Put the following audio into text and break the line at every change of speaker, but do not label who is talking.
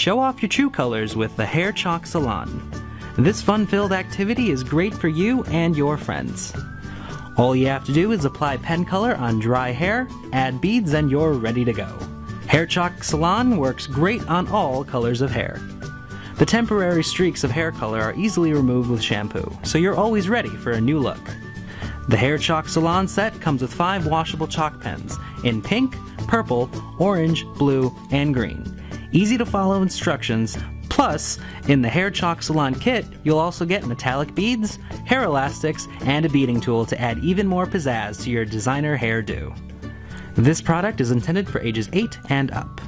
show off your true colors with the Hair Chalk Salon. This fun filled activity is great for you and your friends. All you have to do is apply pen color on dry hair, add beads, and you're ready to go. Hair Chalk Salon works great on all colors of hair. The temporary streaks of hair color are easily removed with shampoo, so you're always ready for a new look. The Hair Chalk Salon set comes with five washable chalk pens in pink, purple, orange, blue, and green. Easy to follow instructions. Plus, in the Hair Chalk Salon kit, you'll also get metallic beads, hair elastics, and a beading tool to add even more pizzazz to your designer hairdo. This product is intended for ages 8 and up.